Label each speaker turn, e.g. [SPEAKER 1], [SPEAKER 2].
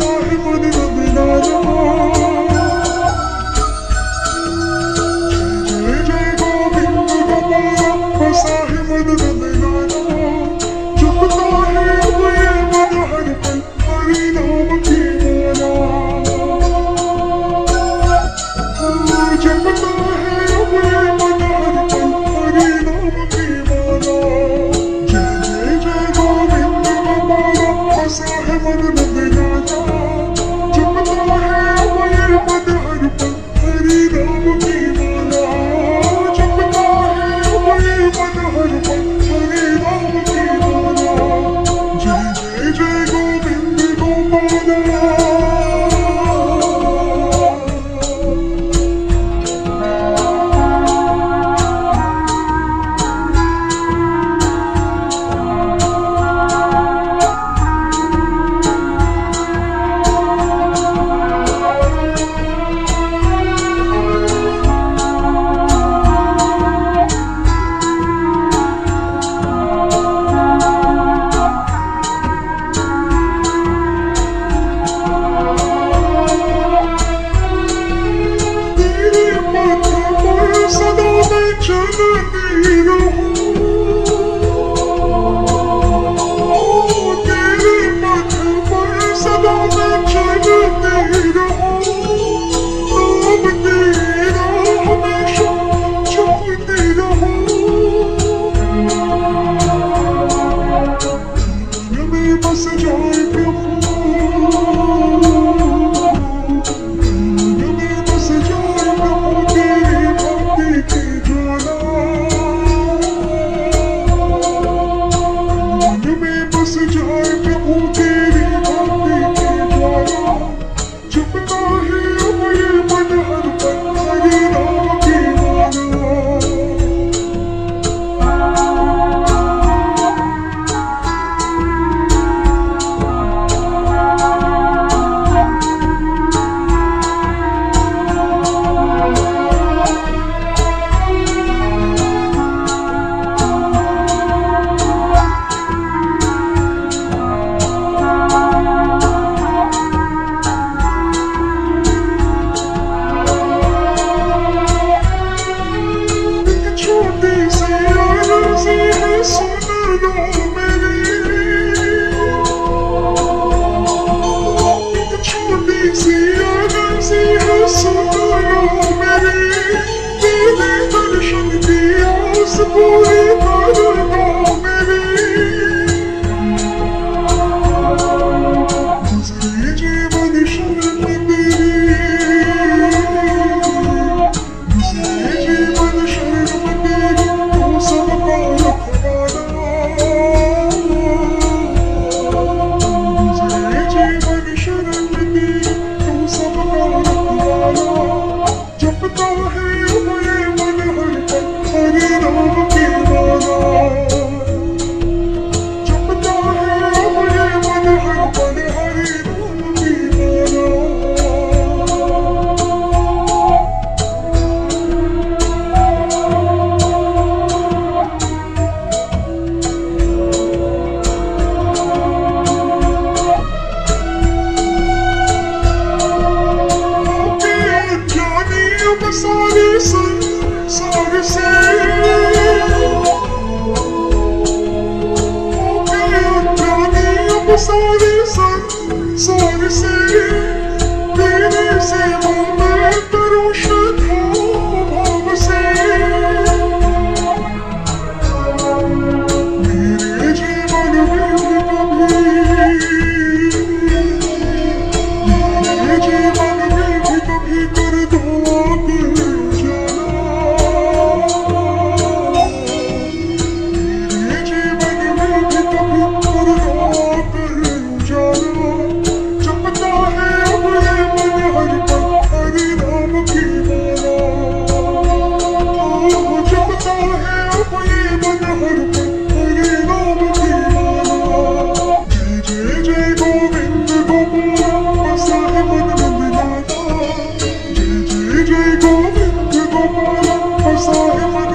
[SPEAKER 1] I am da bir daha Oh. so to say. person.